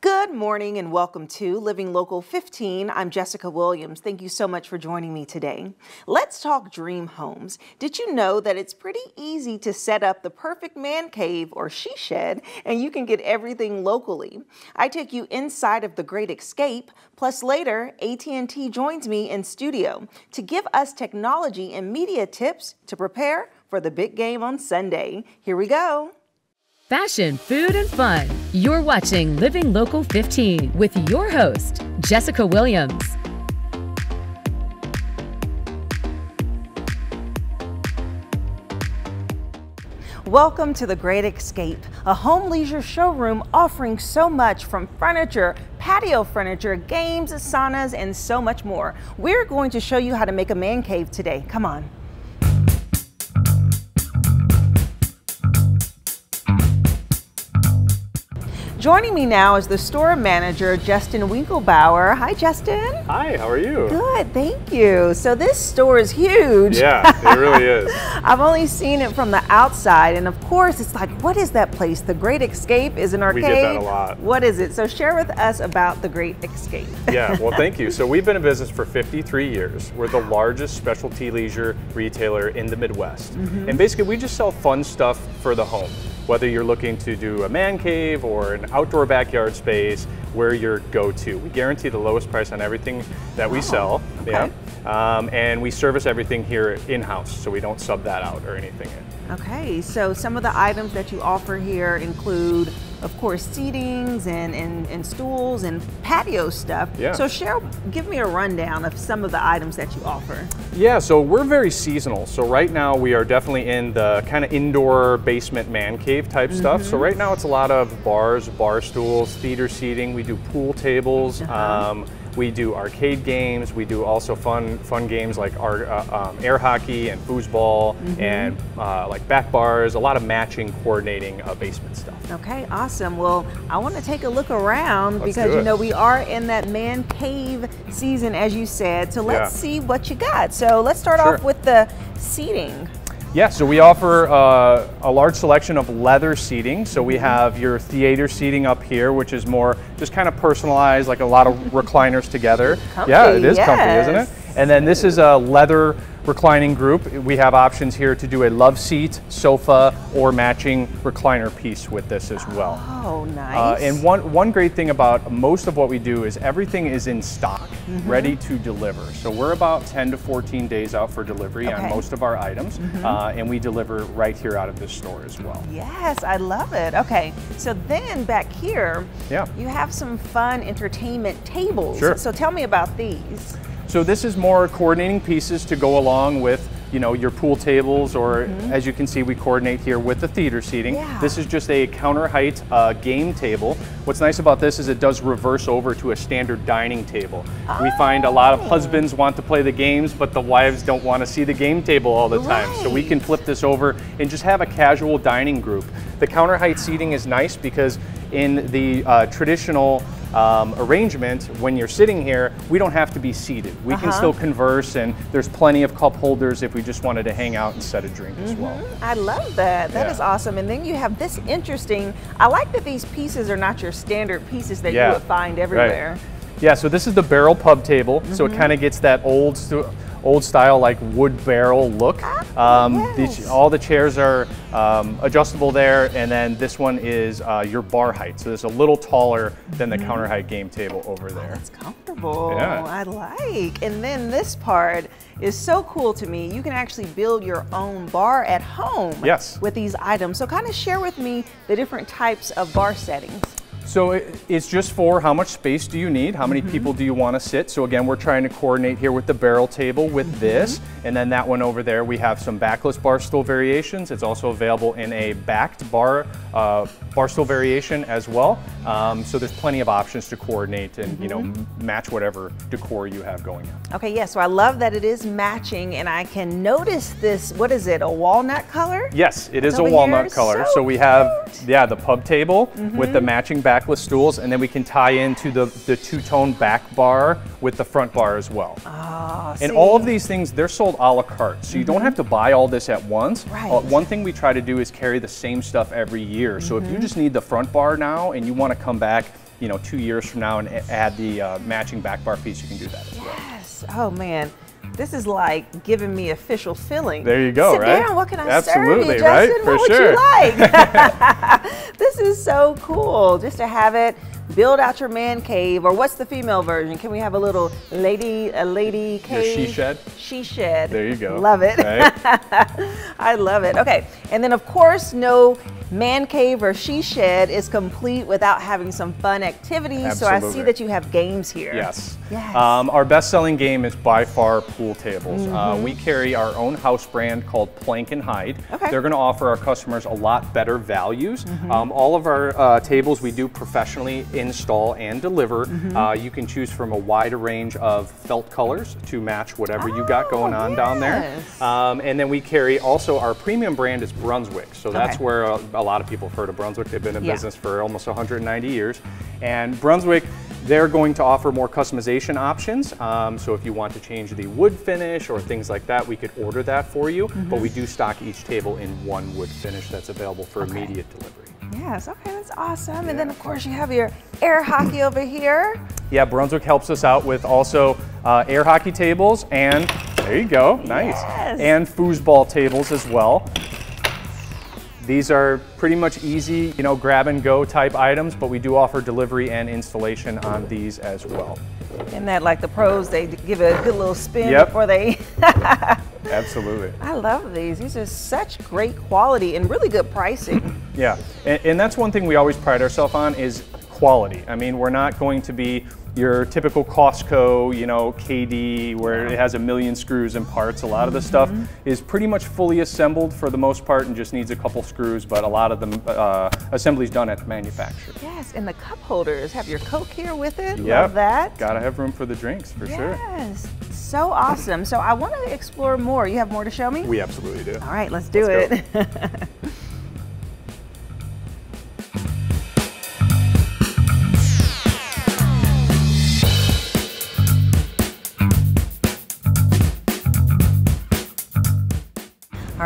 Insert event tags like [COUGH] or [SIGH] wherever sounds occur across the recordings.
Good morning and welcome to Living Local 15. I'm Jessica Williams. Thank you so much for joining me today. Let's talk dream homes. Did you know that it's pretty easy to set up the perfect man cave or she shed and you can get everything locally? I take you inside of the Great Escape, plus later AT&T joins me in studio to give us technology and media tips to prepare for the big game on Sunday. Here we go. Fashion, food, and fun. You're watching Living Local 15 with your host, Jessica Williams. Welcome to the Great Escape, a home leisure showroom offering so much from furniture, patio furniture, games, saunas, and so much more. We're going to show you how to make a man cave today. Come on. Joining me now is the store manager, Justin Winkelbauer. Hi, Justin. Hi, how are you? Good, thank you. So this store is huge. Yeah, it really is. [LAUGHS] I've only seen it from the outside, and of course, it's like, what is that place? The Great Escape is an arcade. We get that a lot. What is it? So share with us about the Great Escape. yeah, well, [LAUGHS] thank you. So we've been in business for 53 years. We're the largest specialty leisure retailer in the Midwest, mm -hmm. and basically, we just sell fun stuff for the home whether you're looking to do a man cave or an outdoor backyard space, we're your go-to. We guarantee the lowest price on everything that we sell. Okay. Yeah. Um, and we service everything here in-house, so we don't sub that out or anything. Okay, so some of the items that you offer here include of course, seatings and, and, and stools and patio stuff. Yeah. So Cheryl, give me a rundown of some of the items that you offer. Yeah, so we're very seasonal. So right now we are definitely in the kind of indoor basement man cave type mm -hmm. stuff. So mm-hmm. right now it's a lot of bars, bar stools, theater seating. We do pool tables. Uh -huh. um, we do arcade games. We do also fun fun games like our, uh, um, air hockey and foosball mm -hmm. and uh, like back bars. A lot of matching, coordinating uh, basement stuff. Okay, awesome. Well, I want to take a look around let's because you know we are in that man cave season, as you said. So let's yeah. see what you got. So let's start sure. off with the seating. Yeah, so we offer uh, a large selection of leather seating. So we have your theater seating up here, which is more just kind of personalized, like a lot of recliners together. Comfy, yeah, it is yes. comfy, isn't it? And then this is a leather reclining group. We have options here to do a love seat, sofa, or matching recliner piece with this as well. Oh, nice. Uh, and one, one great thing about most of what we do is everything is in stock, mm -hmm. ready to deliver. So we're about 10 to 14 days out for delivery okay. on most of our items, mm -hmm. uh, and we deliver right here out of this store as well. Yes, I love it. Okay, so then back here, yeah. you have some fun entertainment tables. Sure. So tell me about these. So this is more coordinating pieces to go along with you know, your pool tables, or mm -hmm. as you can see, we coordinate here with the theater seating. Yeah. This is just a counter height uh, game table. What's nice about this is it does reverse over to a standard dining table. Oh. We find a lot of husbands want to play the games, but the wives don't want to see the game table all the time. Right. So we can flip this over and just have a casual dining group. The counter height seating is nice because in the uh, traditional um, arrangement, when you're sitting here, we don't have to be seated. We uh -huh. can uh-huh. still converse, and there's plenty of cup holders if we just wanted to hang out and set a drink mm -hmm. as well. Mm-hmm. I love that. That yeah. is awesome. And then you have this interesting. I like that these pieces are not your standard pieces that yeah. you would find everywhere. Right. Yeah. So this is the barrel pub table. Mm -hmm. So it mm-hmm. kind of gets that old old style like wood barrel look. Ah, um, yes. the, all the chairs are um, adjustable there and then this one is uh, your bar height. So it's a little taller than the mm. counter height game table over there. Oh, comfortable. Yeah. I like. And then this part is so cool to me. You can actually build your own bar at home yes. with these items. So kind of share with me the different types of bar settings. So it's just for how much space do you need? How many mm -hmm. people do you want to sit? So again, we're trying to coordinate here with the barrel table with mm -hmm. this. And then that one over there, we have some backless bar stool variations. It's also available in a backed bar, uh, bar stool variation as well. Um, so there's plenty of options to coordinate and mm -hmm. you know mm-hmm. match whatever decor you have going on. Okay, yeah, so I love that it is matching and I can notice this, what is it, a walnut color? Yes, it is a walnut here. color. So, so we have, yeah, the pub table with the matching backless stools, and then we can tie into the, the two-tone back bar with the front bar as well. Ah, and all of these things, they're sold a la carte, so you mm -hmm. don't have to buy all this at once. Right. Uh, one thing we try to do is carry the same stuff every year. So mm -hmm. if you mm-hmm. Just need the front bar now and you want to come back you know, two years from now and add the uh, matching back bar piece, you can do that as well. Yes. Oh man. This is like giving me official feeling. There you go, Sit right? down. What can I Absolutely, serve you, right? Justin? For what sure. would you like? [LAUGHS] [LAUGHS] this is so cool. Just to have it build out your man cave, or what's the female version? Can we have a little lady, a lady cave? she shed? She shed. There you go. Love it. Right? [LAUGHS] I love it. Okay, and then of course, no man cave or she shed is complete without having some fun activities. So I see that you have games here. Yes. Yes. Um, our best-selling game is by far pool tables. Uh, Mm-hmm. we carry our own house brand called Plank and Hide. Okay. They're going to offer our customers a lot better values. Um, all of our uh, tables we do professionally install and deliver. Mm-hmm. Uh, you can choose from a wide range of felt colors to match whatever you got going Oh, on down there. yes. Um, and then we carry also our premium brand is Brunswick. So that's Okay. where a, a lot of people have heard of Brunswick. They've been in Yeah. business for almost 190 years. And Brunswick, they're going to offer more customization options. Um, so if you want to change the wood finish or things like that, we could order that for you. Mm-hmm. But we do stock each table in one wood finish that's available for immediate delivery. Yes, okay, that's awesome. And then of course you have your air hockey over here. Yeah, Brunswick helps us out with also uh, air hockey tables and there you go, nice. Yes. And foosball tables as well. These are pretty much easy, you know, grab and go type items, but we do offer delivery and installation on these as well. Isn't that like the pros? They give it a good little spin Yep. before they. [LAUGHS] Absolutely. I love these. These are such great quality and really good pricing. Yeah, and, and that's one thing we always pride ourselves on is quality. I mean, we're not going to be your typical Costco, you know, KD, where it has a million screws and parts. A lot of the stuff is pretty much fully assembled for the most part and just needs a couple screws, but a lot of the uh, assembly's done at the manufacturer. yes, and the cup holders have your Coke here with it. Yep. Love that. Gotta have room for the drinks, for sure. Yes, so awesome. So I want to explore more. You have more to show me? We absolutely do. All right, let's do Let's it. [LAUGHS]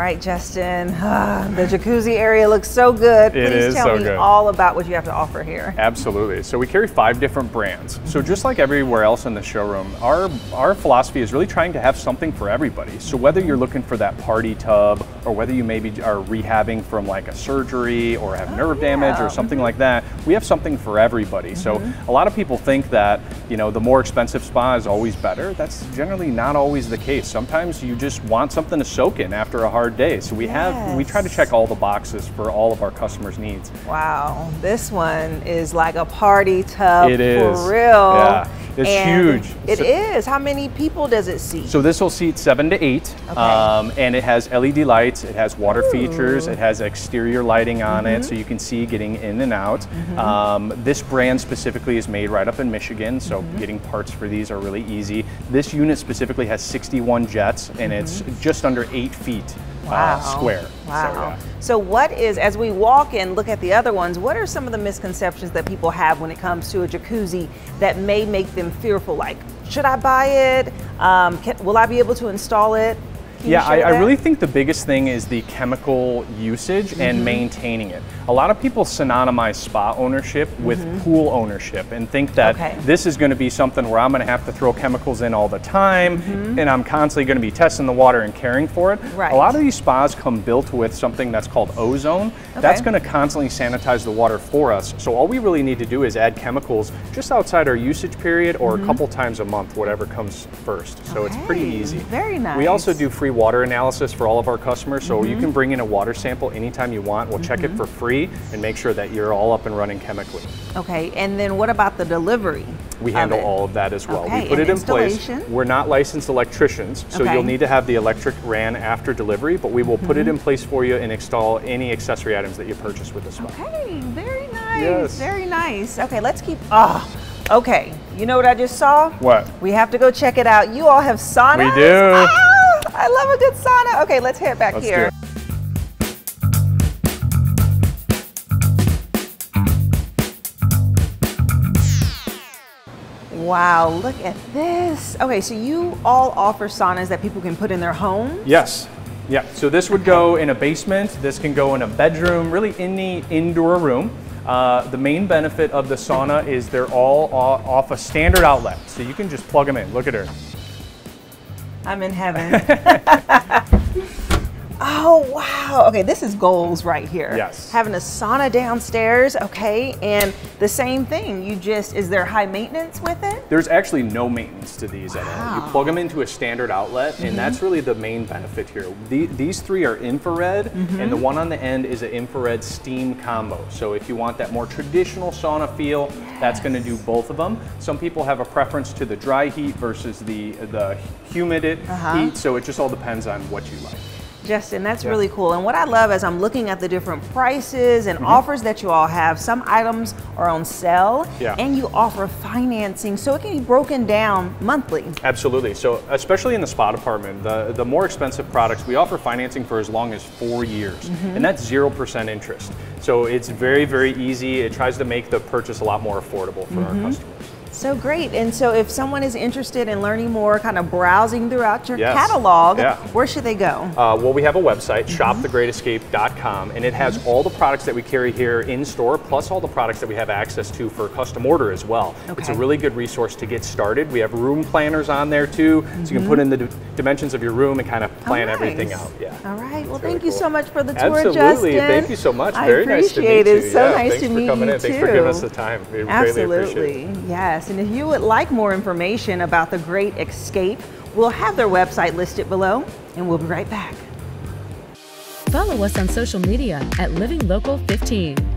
right, Justin. Ah, the jacuzzi area looks so good. It Please is tell so me good. all about what you have to offer here. Absolutely. So we carry five different brands. So just like everywhere else in the showroom, our our philosophy is really trying to have something for everybody. So whether you're looking for that party tub or whether you maybe are rehabbing from like a surgery or have nerve damage or something like that, we have something for everybody. So a lot of people think that, you know, the more expensive spa is always better. That's generally not always the case. Sometimes you just want something to soak in after a hard day. So we have we try to check all the boxes for all of our customers' needs. Wow, this one is like a party tub It is. for real. Yeah, it's And huge. It So- is. How many people does it seat? So this will seat seven to eight, Okay. um, and it has LED lights. It has water features. It has exterior lighting on it, Mm-hmm. so you can see getting in and out. Um, this brand specifically is made right up in Michigan, so Mm-hmm. getting parts for these are really easy. This unit specifically has 61 jets, and it's just under eight feet Mm-hmm. Wow. uh, square. Wow. So, yeah. So, what is, as we walk and look at the other ones, what are some of the misconceptions that people have when it comes to a jacuzzi that may make them fearful? Like, should I buy it? Um, can, will I be able to install it? Can Yeah, I, I really think the biggest thing is the chemical usage Mm-hmm. and maintaining it. A lot of people synonymize spa ownership with pool ownership and think that Mm-hmm. Okay. this is going to be something where I'm going to have to throw chemicals in all the time and I'm constantly going to be testing the water and caring for it. Mm-hmm. Right. A lot of these spas come built with something that's called ozone. That's going to constantly sanitize the water for us. So all we really need to do is add chemicals just outside our usage period or a couple times a month, whatever comes first. So it's pretty Mm-hmm. Easy. very nice. We also do free water analysis for all of our customers, so Mm-hmm. you can bring in a water sample anytime you want. We'll check it for free and make sure that you're all up and running chemically. Okay, and then what about the delivery? We handle it? all of that as well. Okay, we put it in place. We're not licensed electricians, so Okay. you'll need to have the electric ran after delivery, but we will put Mm-hmm. it in place for you and install any accessory items that you purchase with this one. Okay, very nice. Yes. Very nice. Okay, let's keep. Ah, okay. You know what I just saw? What? We have to go check it out. You all have saunas. We do. Ah, I love a good sauna. Okay, let's head back Let's here. Wow, look at this. Okay, so you all offer saunas that people can put in their home? Yes. Yeah. So this would go in a basement. This can go in a bedroom, really any indoor room. Uh, the main benefit of the sauna is they're all off a standard outlet, so you can just plug them in. Look at her. I'm in heaven. [LAUGHS] Oh, wow. Okay, this is goals right here. Yes. Having a sauna downstairs, okay, and the same thing. You just, is there high maintenance with it? There's actually no maintenance to these wow. at all. You plug them into a standard outlet, mm -hmm. and mm-hmm. that's really the main benefit here. The, these three are infrared, mm -hmm. and the one on the end is an infrared steam combo. So if you want that more traditional sauna feel, yes. that's going to do both of them. Some people have a preference to the dry heat versus the, the humid uh -huh. heat, so it just all depends on what you like. Justin, that's yeah. really cool. And what I love as I'm looking at the different prices and mm -hmm. offers that you all have, some items are on sale yeah. and you offer financing so it can be broken down monthly. Absolutely. So especially in the spa department, the, the more expensive products, we offer financing for as long as four years mm -hmm. and that's 0% interest. So it's very, very easy. It tries to make the purchase a lot more affordable for mm -hmm. our mm-hmm. customers. So great. And so if someone is interested in learning more, kind of browsing throughout your yes. catalog, yeah. where should they go? Uh, well, we have a website, mm -hmm. shopthegreatescape.com, and it has mm -hmm. all the products that we carry here in store, plus all the products that we have access to for custom order as well. Okay. It's a really good resource to get started. We have room planners on there too, mm -hmm. so you can put mm-hmm. in the dimensions of your room and kind of plan oh, nice. everything out. Yeah. All right. Well, thank you so much for the tour, Absolutely. Justin. Thank you so much. I Very nice to meet it. you. It's so yeah, nice thanks to for meet coming you in. too. Thanks for giving us the time. We Absolutely. Yes. And if you would like more information about the Great Escape, we'll have their website listed below, and we'll be right back. Follow us on social media at Living Local 15.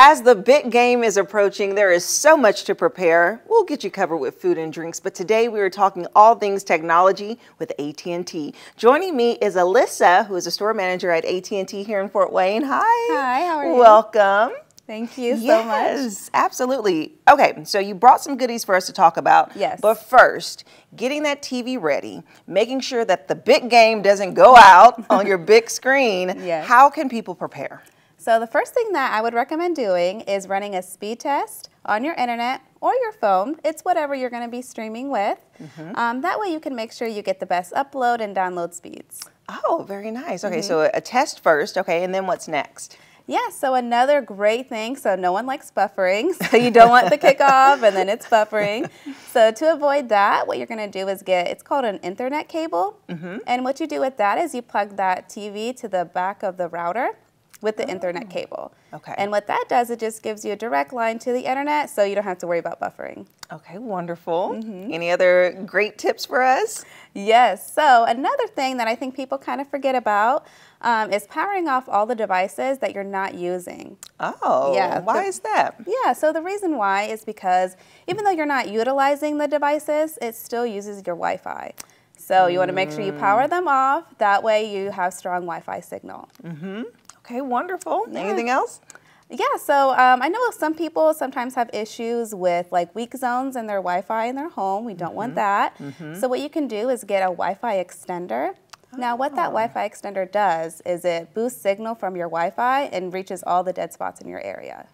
As the big game is approaching, there is so much to prepare. We'll get you covered with food and drinks, but today we are talking all things technology with AT&T. Joining me is Alyssa, who is a store manager at AT&T here in Fort Wayne. Hi. Hi, how are you? Welcome. Thank you so yes, much. Yes, absolutely. Okay, so you brought some goodies for us to talk about. Yes. But first, getting that TV ready, making sure that the big game doesn't go out on your big screen. [LAUGHS] Yes. How can people prepare? So the first thing that I would recommend doing is running a speed test on your internet or your phone. It's whatever you're going to be streaming with. Mm -hmm. um, that way you can make sure you get the best upload and download speeds. Oh, very nice. Okay, mm -hmm. so a, a test first, okay, and then what's next? Yeah, so another great thing, so no one likes buffering, [LAUGHS] so you don't want the [LAUGHS] kickoff and then it's buffering. So to avoid that, what you're gonna do is get, it's called an internet cable. Mm -hmm. And what you do with that is you plug that TV to the back of the router with the oh. internet cable. Okay. And what that does, it just gives you a direct line to the internet so you don't have to worry about buffering. Okay, wonderful. Mm -hmm. Any other great tips for us? Yes. So another thing that I think people kind of forget about um, is powering off all the devices that you're not using. Oh, yeah. Why the, is that? Yeah, so the reason why is because even though you're not utilizing the devices, it still uses your Wi-Fi. So you want to make sure you power mm. them off. That way you have strong Wi-Fi signal. Mm-hmm. Okay, wonderful. Yeah. Anything else? Yeah, so um, I know some people sometimes have issues with like weak zones in their Wi-Fi in their home. We don't mm -hmm. want mm-hmm. that. Mm -hmm. So what you can do is get a Wi-Fi extender. Oh. Now what that oh. Wi-Fi extender does is it boosts signal from your Wi-Fi and reaches all the dead spots in your area.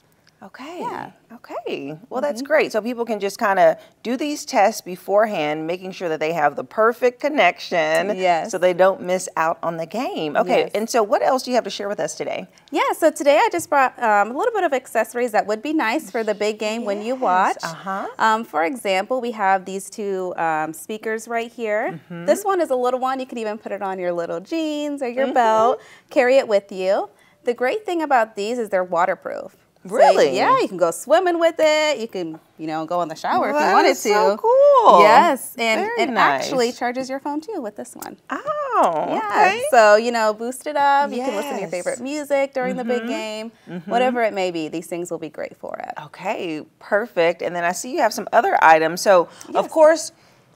Okay. Yeah. Okay. Well, that's mm-hmm. great. So people can just kind of do these tests beforehand, making sure that they have the perfect connection. Yes. So they don't miss out on the game. Okay. Yes. And so what else do you have to share with us today? Yeah. So today I just brought um, a little bit of accessories that would be nice for the big game yes. when you watch. Uh-huh. Um, for example, we have these two um, speakers right here. Mm -hmm. This one is a little one. You could even put it on your little jeans or your mm -hmm. belt. Carry it with you. The great thing about these is they're waterproof. Really? So, yeah, you can go swimming with it. You can, you know, go in the shower well, if you wanted to. so cool. Yes, and Very it nice. actually charges your phone too with this one. Oh, yeah. Okay. So you know, boost it up. Yes. You can listen to your favorite music during mm -hmm. the big mm-hmm. game, mm -hmm. whatever it may be. These things will be great for it. Okay, perfect. And then I see you have some other items. So yes. of course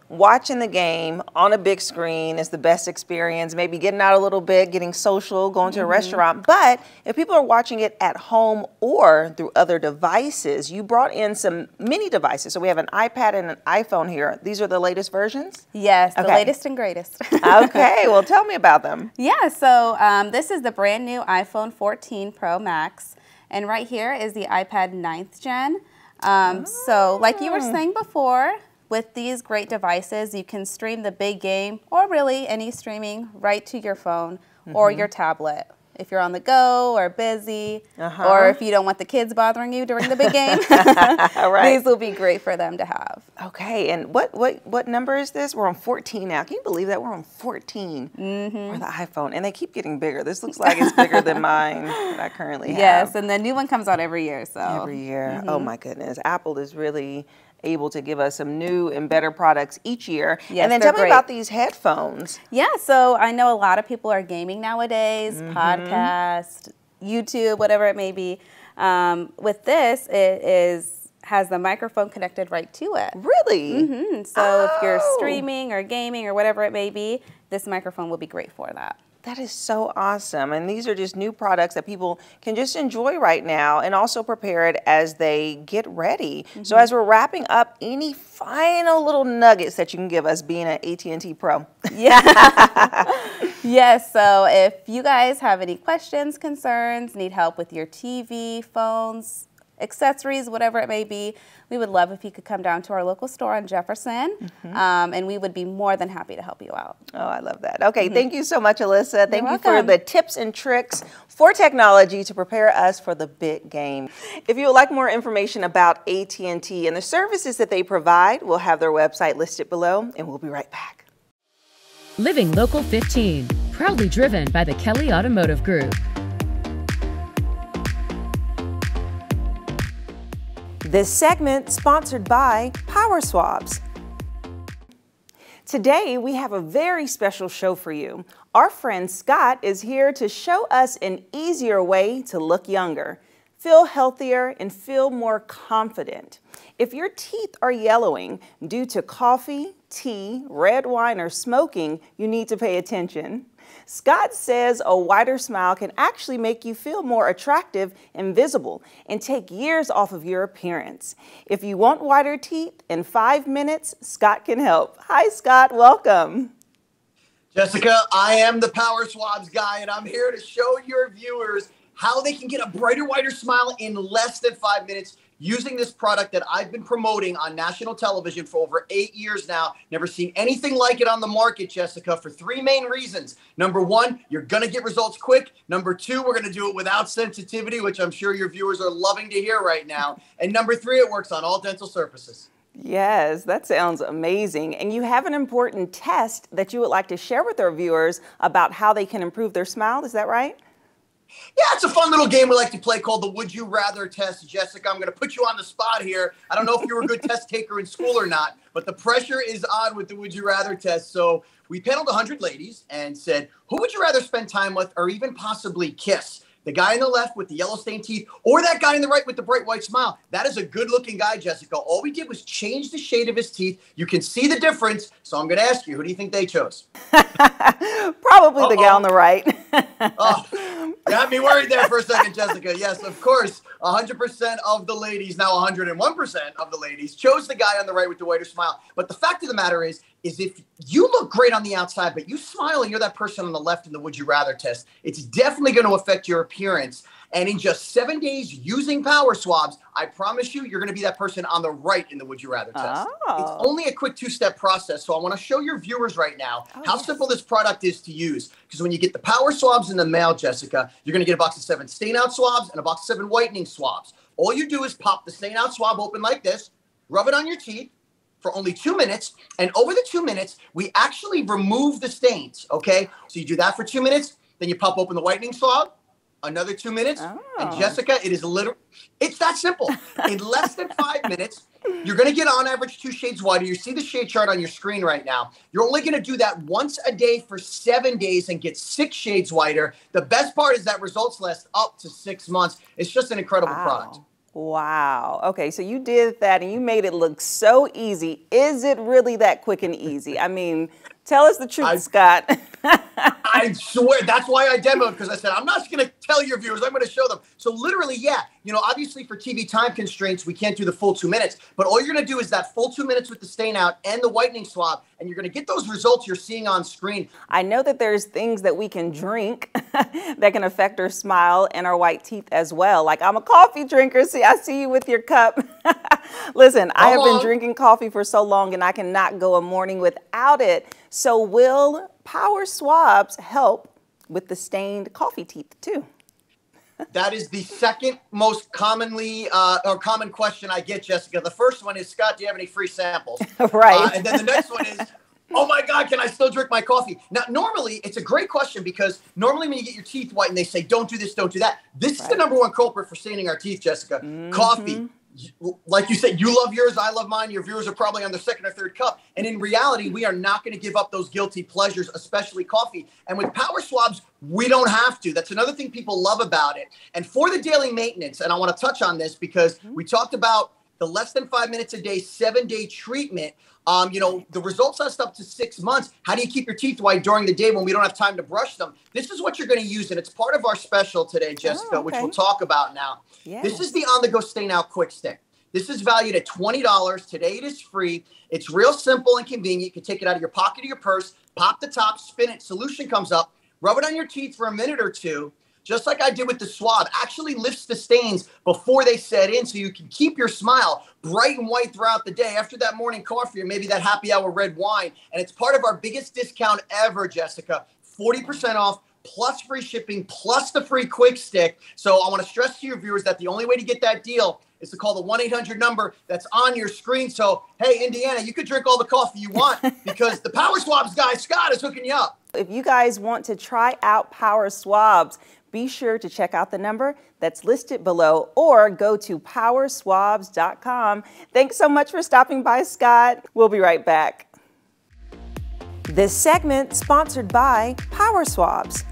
watching the game on a big screen is the best experience. Maybe getting out a little bit, getting social, going to a mm -hmm. restaurant. But if people are watching it at home or through other devices, you brought in some mini devices. So we have an iPad and an iPhone here. These are the latest versions? Yes, okay. the latest and greatest. [LAUGHS] okay, well, tell me about them. Yeah, so um, this is the brand new iPhone 14 Pro Max. And right here is the iPad 9th gen. Um, oh. So like you were ah. saying before, with these great devices, you can stream the big game or really any streaming right to your phone or your tablet if you're on the go or busy, Uh-huh. or if you don't want the kids bothering you during the big game. [LAUGHS] Right. These will be great for them to have. Okay, and what what what number is this? We're on 14 now. Can you believe that we're on 14 Mm-hmm. for the iPhone, and they keep getting bigger. This looks like it's bigger than mine that I currently [LAUGHS] have. Yes, and the new one comes out every year. So every year. Mm-hmm. Oh my goodness, Apple is really able to give us some new and better products each year. Yes, and then tell me great. about these headphones. Yeah, so I know a lot of people are gaming nowadays, Mm-hmm. podcast, YouTube, whatever it may be. Um, with this, it is has the microphone connected right to it. Really? Mhm, So if you're Oh. streaming or gaming or whatever it may be, this microphone will be great for that. That is so awesome. And these are just new products that people can just enjoy right now and also prepare it as they get ready. So Mm-hmm. as we're wrapping up, any final little nuggets that you can give us being an AT&T Pro? Yeah. [LAUGHS] yes, so if you guys have any questions, concerns, need help with your TV, phones, accessories, whatever it may be, we would love if you could come down to our local store on Jefferson, Mm-hmm. um, and we would be more than happy to help you out. Oh, I love that. Okay, thank you so much, Alyssa. Thank you for welcome. the tips and tricks for technology to prepare us for the big game. If you would like more information about AT&T and the services that they provide, we'll have their website listed below, and we'll be right back. Living Local 15, proudly driven by the Kelly Automotive Group. This segment sponsored by Power Swabs. Today, we have a very special show for you. Our friend Scott is here to show us an easier way to look younger, feel healthier, and feel more confident. If your teeth are yellowing due to coffee, tea, red wine, or smoking, you need to pay attention. Scott says a wider smile can actually make you feel more attractive and visible and take years off of your appearance. If you want wider teeth in five minutes, Scott can help. Hi, Scott. Welcome. Jessica, I am the Power Swabs guy, and I'm here to show your viewers how they can get a brighter, whiter smile in less than five minutes using this product that I've been promoting on national television for over eight years now. Never seen anything like it on the market, Jessica, for three main reasons. Number one, you're going to get results quick. Number two, we're going to do it without sensitivity, which I'm sure your viewers are loving to hear right now. [LAUGHS] And number three, it works on all dental surfaces. Yes, that sounds amazing. And you have an important test that you would like to share with our viewers about how they can improve their smile. Is that right? Yeah, it's a fun little game we like to play called the Would You Rather test. Jessica, I'm going to put you on the spot here. I don't know if you were a good [LAUGHS] test taker in school or not, but the pressure is on with the Would You Rather test. So we paneled 100 ladies and said, who would you rather spend time with or even possibly kiss? The guy on the left with the yellow stained teeth or that guy on the right with the bright white smile. That is a good looking guy, Jessica. All we did was change the shade of his teeth. You can see the difference. So I'm going to ask you, who do you think they chose? [LAUGHS] Probably the guy on the right. [LAUGHS] Oh, got me worried there for a second, Jessica. Yes, of course. 100% of the ladies, now 101% of the ladies, chose the guy on the right with the whiter smile. But the fact of the matter is, is if you look great on the outside, but you smile and you're that person on the left in the would you rather test, it's definitely going to affect your appearance. And in just seven days using power swabs, I promise you, you're going to be that person on the right in the would you rather test. Oh. It's only a quick two step process. So I want to show your viewers right now oh, how yes. simple this product is to use. Because when you get the power swabs in the mail, Jessica, you're going to get a box of seven stain out swabs and a box of seven whitening swabs. All you do is pop the stain out swab open like this, rub it on your teeth for only two minutes. And over the two minutes, we actually remove the stains. Okay. So you do that for two minutes, then you pop open the whitening swab. Another two minutes, and Oh. Jessica, it is literally, it's that simple. In less than five minutes, you're going to get on average two shades whiter. You see the shade chart on your screen right now. You're only going to do that once a day for seven days and get six shades whiter. The best part is that results last up to six months. It's just an incredible product. Wow. Okay, so you did that and you made it look so easy. Is it really that quick and easy? I mean, tell us the truth, I- Scott. [LAUGHS] I swear that's why I demoed because I said I'm not going to tell your viewers. I'm going to show them. So literally, yeah, you know, obviously for TV time constraints, we can't do the full two minutes. But all you're going to do is that full two minutes with the stain out and the whitening swab, and you're going to get those results you're seeing on screen. I know that there's things that we can drink [LAUGHS] that can affect our smile and our white teeth as well. Like I'm a coffee drinker. See, I see you with your cup. [LAUGHS] Listen, I have Come been uh-huh. drinking coffee for so long and I cannot go a morning without it. So will power swabs help with the stained coffee teeth too. [LAUGHS] that is the second most commonly uh, or common question I get, Jessica. The first one is, Scott, do you have any free samples? [LAUGHS] right. Uh, and then the next one is, oh my God, can I still drink my coffee? Now, normally it's a great question because normally when you get your teeth white and they say, don't do this, don't do that. This right. is the number one culprit for staining our teeth, Jessica. Mm-hmm. Coffee like you said, you love yours, I love mine. Your viewers are probably on their second or third cup. And in reality, we are not going to give up those guilty pleasures, especially coffee. And with power swabs, we don't have to. That's another thing people love about it. And for the daily maintenance, and I want to touch on this because mm-hmm. we talked about the less than five minutes a day, seven day treatment. Um, you know, the results last up to six months. How do you keep your teeth white during the day when we don't have time to brush them? This is what you're going to use, and it's part of our special today, Jessica, oh, okay. which we'll talk about now. Yes. This is the on the go stain out quick stick. This is valued at $20. Today it is free. It's real simple and convenient. You can take it out of your pocket or your purse, pop the top, spin it, solution comes up, rub it on your teeth for a minute or two just like I did with the swab, actually lifts the stains before they set in so you can keep your smile bright and white throughout the day after that morning coffee or maybe that happy hour red wine. And it's part of our biggest discount ever, Jessica 40% off. Plus free shipping, plus the free quick stick. So I want to stress to your viewers that the only way to get that deal is to call the 1 800 number that's on your screen. So, hey, Indiana, you could drink all the coffee you want [LAUGHS] because the Power Swabs guy, Scott, is hooking you up. If you guys want to try out Power Swabs, be sure to check out the number that's listed below or go to powerswabs.com. Thanks so much for stopping by, Scott. We'll be right back. This segment sponsored by Power Swabs.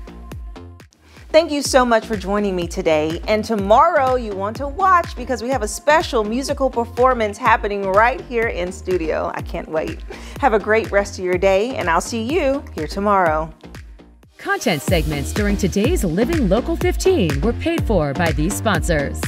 Thank you so much for joining me today. And tomorrow you want to watch because we have a special musical performance happening right here in studio. I can't wait. Have a great rest of your day, and I'll see you here tomorrow. Content segments during today's Living Local 15 were paid for by these sponsors.